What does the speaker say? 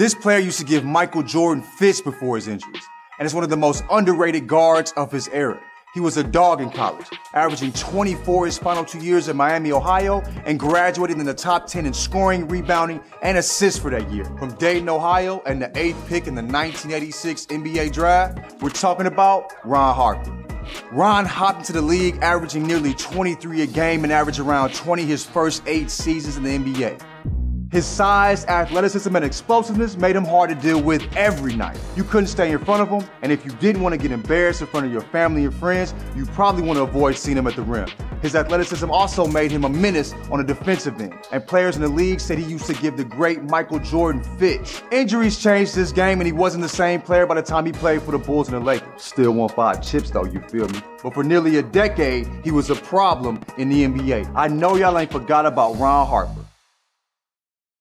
This player used to give Michael Jordan fits before his injuries, and is one of the most underrated guards of his era. He was a dog in college, averaging 24 his final two years at Miami, Ohio, and graduated in the top 10 in scoring, rebounding, and assists for that year. From Dayton, Ohio, and the eighth pick in the 1986 NBA draft, we're talking about Ron Harper. Ron hopped into the league averaging nearly 23 a game and averaged around 20 his first eight seasons in the NBA. His size, athleticism, and explosiveness made him hard to deal with every night. You couldn't stay in front of him, and if you didn't want to get embarrassed in front of your family and friends, you probably want to avoid seeing him at the rim. His athleticism also made him a menace on the defensive end, and players in the league said he used to give the great Michael Jordan fits. Injuries changed his game, and he wasn't the same player by the time he played for the Bulls and the Lakers. Still won five chips though, you feel me? But for nearly a decade, he was a problem in the NBA. I know y'all ain't forgot about Ron Harper.